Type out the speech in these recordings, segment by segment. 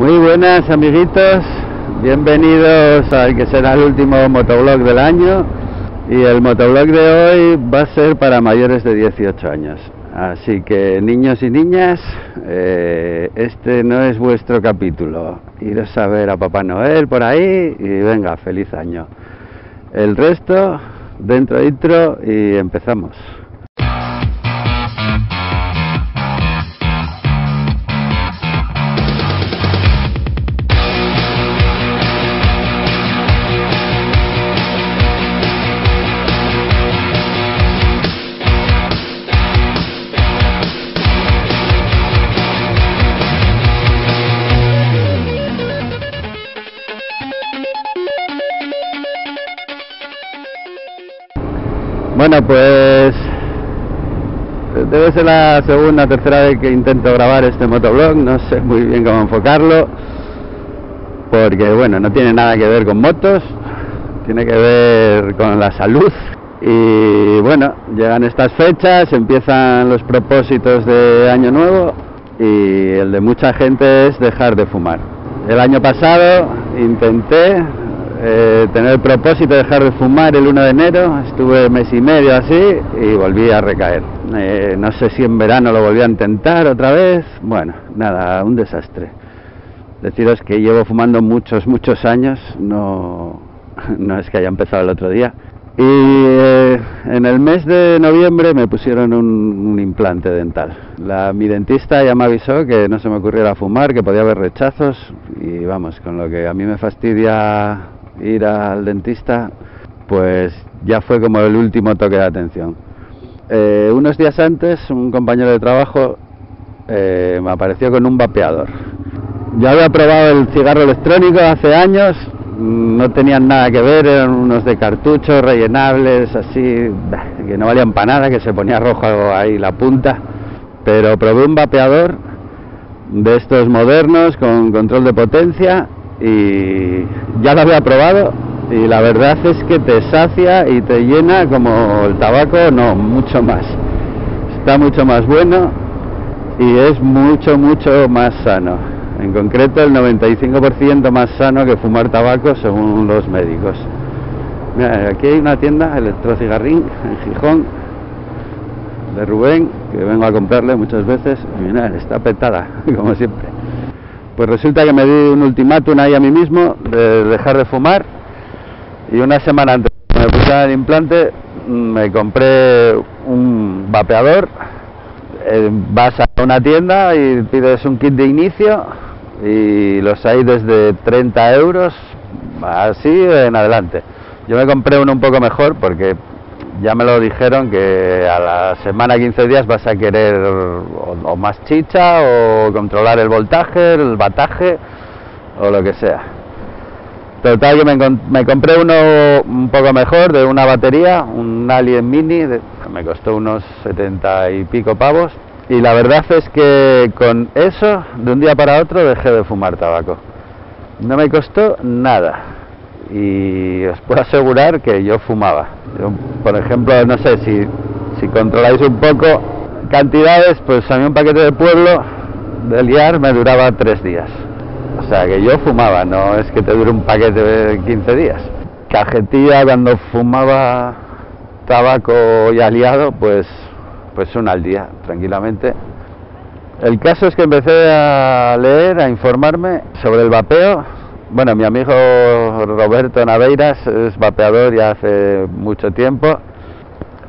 Muy buenas amiguitos, bienvenidos al que será el último motoblog del año y el motoblog de hoy va a ser para mayores de 18 años. Así que niños y niñas, eh, este no es vuestro capítulo. Iros a ver a Papá Noel por ahí y venga, feliz año. El resto, dentro intro y empezamos. Bueno, pues debe ser la segunda tercera vez que intento grabar este motoblog, no sé muy bien cómo enfocarlo, porque bueno, no tiene nada que ver con motos, tiene que ver con la salud. Y bueno, llegan estas fechas, empiezan los propósitos de Año Nuevo y el de mucha gente es dejar de fumar. El año pasado intenté eh, tener el propósito de dejar de fumar el 1 de enero, estuve mes y medio así y volví a recaer. Eh, no sé si en verano lo volví a intentar otra vez, bueno, nada, un desastre. Deciros que llevo fumando muchos, muchos años, no, no es que haya empezado el otro día. Y eh, en el mes de noviembre me pusieron un, implante dental. La, mi dentista ya me avisó que no se me ocurriera fumar, que podía haber rechazos y vamos, con lo que a mí me fastidia ir al dentista, pues ya fue como el último toque de atención. Eh, unos días antes, un compañero de trabajo eh, me apareció con un vapeador. Yo había probado el cigarro electrónico hace años, no tenían nada que ver, eran unos de cartuchos rellenables, así, que no valían para nada, que se ponía rojo ahí la punta. Pero probé un vapeador de estos modernos con control de potencia y ya lo había probado y la verdad es que te sacia y te llena como el tabaco, no, mucho más. Está mucho más bueno y es mucho, mucho más sano. En concreto el 95% más sano que fumar tabaco según los médicos. Mira, aquí hay una tienda, Electrocigarrín, en Gijón, de Rubén, que vengo a comprarle muchas veces. Y mira, está petada, como siempre. Pues resulta que me di un ultimátum ahí a mí mismo de dejar de fumar y una semana antes me pusiera el implante me compré un vapeador. Eh, vas a una tienda y pides un kit de inicio y los hay desde 30 euros así en adelante. Yo me compré uno un poco mejor porque ya me lo dijeron que a la semana 15 días vas a querer o, más chicha o controlar el voltaje, el bataje o lo que sea. Total que me, me, compré uno un poco mejor de una batería, un Alien Mini, de, me costó unos 70 y pico pavos y la verdad es que con eso de un día para otro dejé de fumar tabaco. No me costó nada y os puedo asegurar que yo fumaba. Yo, por ejemplo, no sé, si, si controláis un poco cantidades, pues a mí un paquete de pueblo de liar me duraba tres días. O sea que yo fumaba, no es que te dure un paquete de 15 días. Cajetilla cuando fumaba tabaco y aliado, pues, pues una al día, tranquilamente. El caso es que empecé a leer, a informarme sobre el vapeo, bueno, mi amigo Roberto Naveiras es vapeador ya hace mucho tiempo.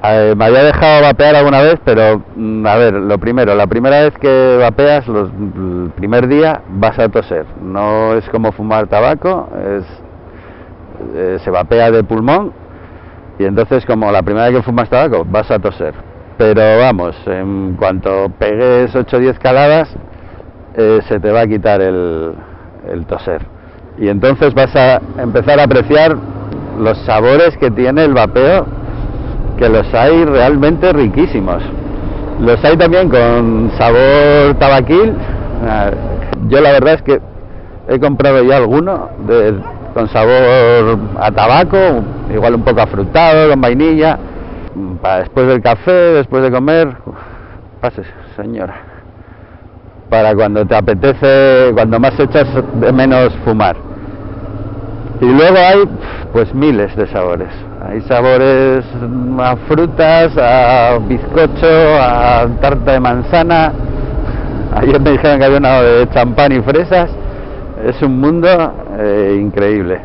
Eh, me había dejado vapear alguna vez, pero mm, a ver, lo primero, la primera vez que vapeas, los, el primer día vas a toser. No es como fumar tabaco, es, eh, se vapea de pulmón y entonces como la primera vez que fumas tabaco vas a toser. Pero vamos, en cuanto pegues 8 o 10 caladas, eh, se te va a quitar el, el toser y entonces vas a empezar a apreciar los sabores que tiene el vapeo, que los hay realmente riquísimos. Los hay también con sabor tabaquil. Yo la verdad es que he comprado ya alguno de, con sabor a tabaco, igual un poco afrutado, con vainilla, para después del café, después de comer. Pase, señora. Para cuando te apetece, cuando más echas de menos fumar. Y luego hay pues miles de sabores. Hay sabores a frutas, a bizcocho, a tarta de manzana. Ayer me dijeron que había una de champán y fresas. Es un mundo eh, increíble.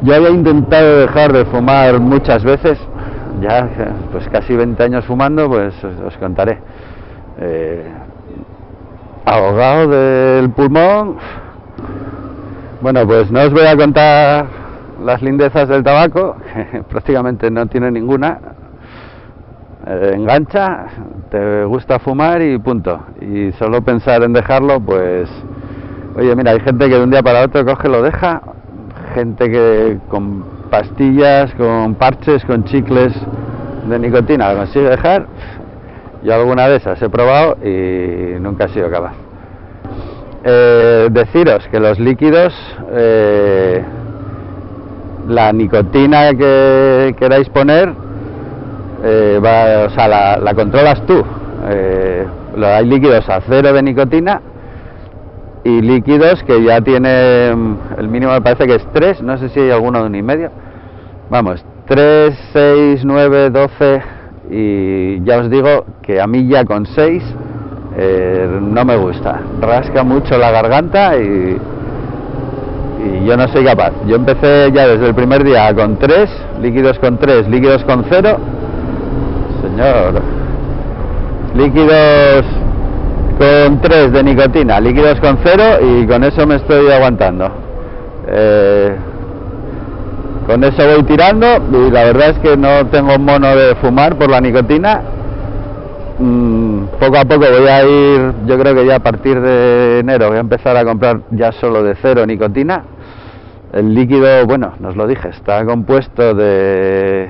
Yo había intentado dejar de fumar muchas veces, ya pues casi 20 años fumando, pues os, contaré. Eh, ahogado del pulmón. Bueno, pues no os voy a contar las lindezas del tabaco, que prácticamente no tiene ninguna. Eh, engancha, te gusta fumar y punto. Y solo pensar en dejarlo, pues, oye, mira, hay gente que de un día para otro coge, lo deja, gente que con pastillas, con parches, con chicles de nicotina lo consigue dejar. Yo alguna de esas he probado y nunca he sido capaz. Eh, deciros que los líquidos, eh, la nicotina que queráis poner, eh, va, o sea, la, la controlas tú. hay líquidos a cero de nicotina y líquidos que ya tienen, el mínimo me parece que es 3, no sé si hay alguno de un y medio. Vamos, 3, 6, 9, 12 y ya os digo que a mí ya con 6 eh, no me gusta. Rasca mucho la garganta y, y yo no soy capaz. Yo empecé ya desde el primer día con 3, líquidos con 3, líquidos con 0. Señor, líquidos con 3 de nicotina, líquidos con 0 y con eso me estoy aguantando. Eh, con eso voy tirando y la verdad es que no tengo mono de fumar por la nicotina. Mm, poco a poco voy a ir, yo creo que ya a partir de enero voy a empezar a comprar ya solo de cero nicotina. El líquido, bueno, nos lo dije, está compuesto de,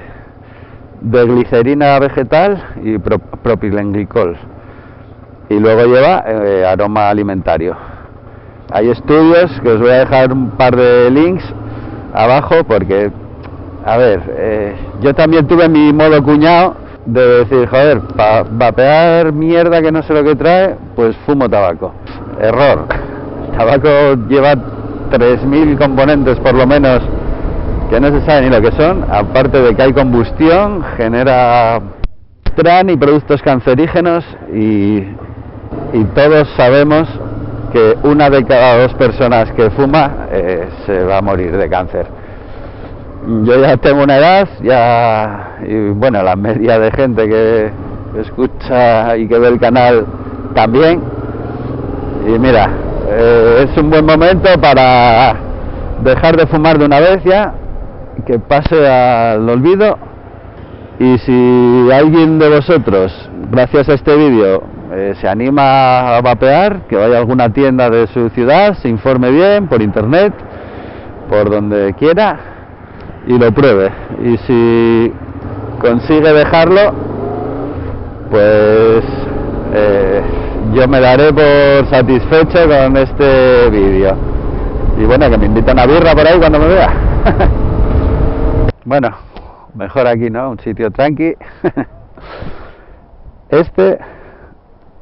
de glicerina vegetal y propilenglicol y luego lleva eh, aroma alimentario. Hay estudios que os voy a dejar un par de links abajo porque, a ver, eh, yo también tuve mi modo cuñado de decir, joder, para vapear mierda que no sé lo que trae, pues fumo tabaco. Error. tabaco lleva 3.000 componentes por lo menos que no se sabe ni lo que son, aparte de que hay combustión, genera tran y productos cancerígenos y y todos sabemos que una de cada dos personas que fuma eh, se va a morir de cáncer. Yo ya tengo una edad, ya y bueno, la media de gente que escucha y que ve el canal también. Y mira, eh, es un buen momento para dejar de fumar de una vez ya, que pase al olvido. Y si alguien de vosotros, gracias a este vídeo, eh, se anima a vapear, que vaya a alguna tienda de su ciudad, se informe bien por internet, por donde quiera y lo pruebe. Y si consigue dejarlo, pues eh, yo me daré por satisfecho con este vídeo. Y bueno, que me invitan a birra por ahí cuando me vea. bueno, mejor aquí, ¿no? Un sitio tranqui. este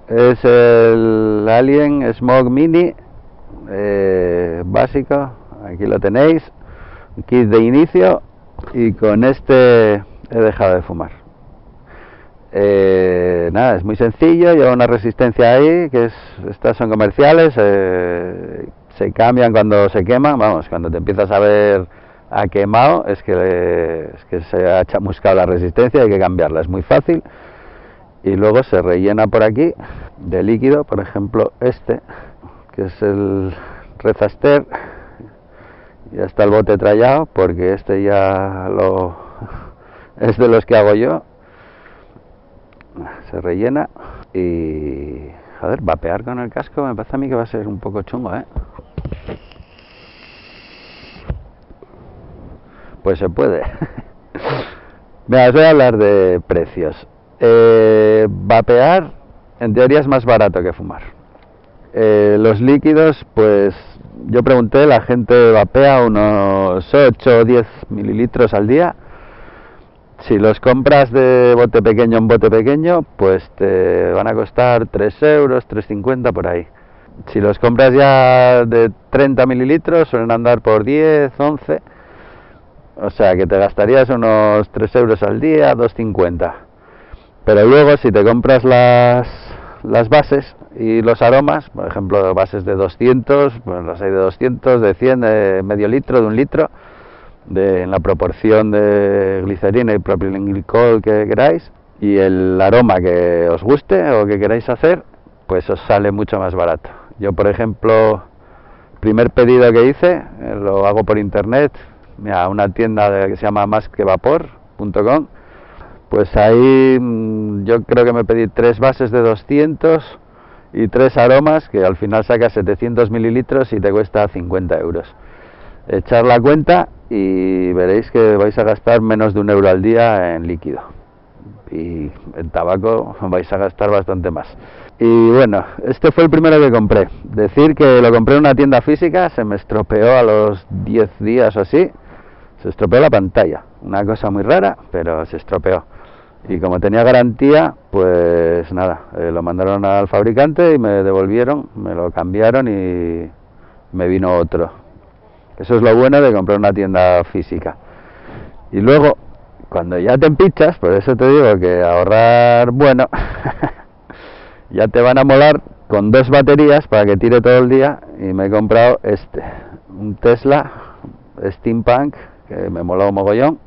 es el Alien Smog Mini eh, básico, aquí lo tenéis, kit de inicio. Y con este he dejado de fumar. Eh, nada, es muy sencillo, lleva una resistencia ahí, que es, estas son comerciales, eh, se cambian cuando se queman, vamos, cuando te empiezas a ver a quemado es que, es que se ha chamuscado la resistencia, hay que cambiarla, es muy fácil y luego se rellena por aquí de líquido, por ejemplo este, que es el Rezaster, ya está el bote trallado porque este ya lo es de los que hago yo. Se rellena y joder, vapear con el casco me parece a mí que va a ser un poco chungo, ¿eh? Pues se puede. me os voy a hablar de precios. Eh, vapear en teoría es más barato que fumar. Eh, los líquidos, pues yo pregunté, la gente vapea unos 8 o 10 mililitros al día Si los compras de bote pequeño en bote pequeño, pues te van a costar 3 euros, 3,50 por ahí. Si los compras ya de 30 mililitros, suelen andar por 10, 11. O sea que te gastarías unos 3 euros al día, 2,50. Pero luego si te compras las, las bases y los aromas, por ejemplo, bases de 200, pues las hay de 200, de 100, de medio litro, de un litro, de, en la proporción de glicerina y propilenglicol que queráis, y el aroma que os guste o que queráis hacer, pues os sale mucho más barato. Yo, por ejemplo, primer pedido que hice, eh, lo hago por internet, a una tienda que se llama masquevapor.com, pues ahí mm, yo creo que me pedí tres bases de 200 y tres aromas que al final sacas 700 mililitros y te cuesta 50 euros. Echar la cuenta y veréis que vais a gastar menos de un euro al día en líquido. Y en tabaco vais a gastar bastante más. Y bueno, este fue el primero que compré. Decir que lo compré en una tienda física, se me estropeó a los 10 días o así. Se estropeó la pantalla. Una cosa muy rara, pero se estropeó. Y como tenía garantía, pues nada, eh, lo mandaron al fabricante y me devolvieron, me lo cambiaron y me vino otro. Eso es lo bueno de comprar una tienda física. Y luego, cuando ya te empichas, por eso te digo que ahorrar, bueno, ya te van a molar con dos baterías para que tire todo el día y me he comprado este, un Tesla Steampunk que me mola un mogollón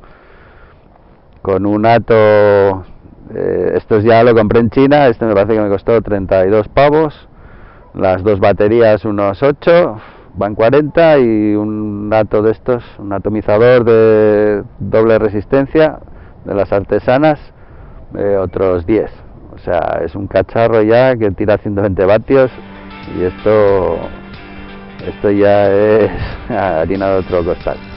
con un ato eh, estos ya lo compré en China este me parece que me costó 32 pavos las dos baterías unos 8 van 40 y un ato de estos un atomizador de doble resistencia de las artesanas eh, otros 10 o sea es un cacharro ya que tira 120 vatios y esto esto ya es harina de otro costal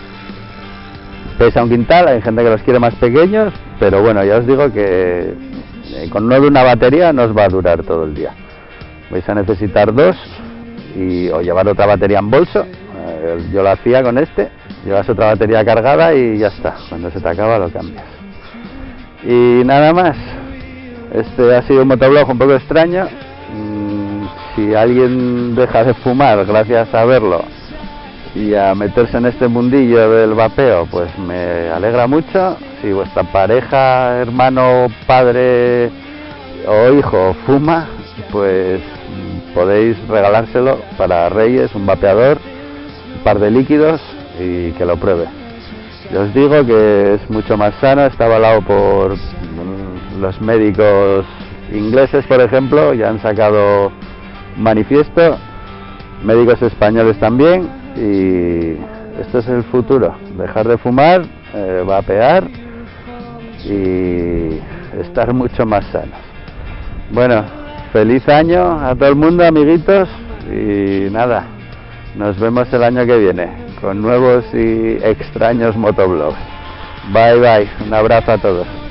pesa un quintal, hay gente que los quiere más pequeños, pero bueno, ya os digo que eh, con no de una batería nos va a durar todo el día. Vais a necesitar dos y, o llevar otra batería en bolso. Eh, yo lo hacía con este, llevas otra batería cargada y ya está. Cuando se te acaba lo cambias. Y nada más. Este ha sido un motoblog un poco extraño. Mm, si alguien deja de fumar gracias a verlo y a meterse en este mundillo del vapeo, pues me alegra mucho. Si vuestra pareja, hermano, padre o hijo fuma, pues podéis regalárselo para Reyes, un vapeador, un par de líquidos y que lo pruebe. Yo os digo que es mucho más sano, está avalado por los médicos ingleses, por ejemplo, ya han sacado manifiesto, médicos españoles también, y esto es el futuro, dejar de fumar, eh, vapear y estar mucho más sanos. Bueno, feliz año a todo el mundo, amiguitos, y nada, nos vemos el año que viene con nuevos y extraños motoblogs. Bye bye, un abrazo a todos.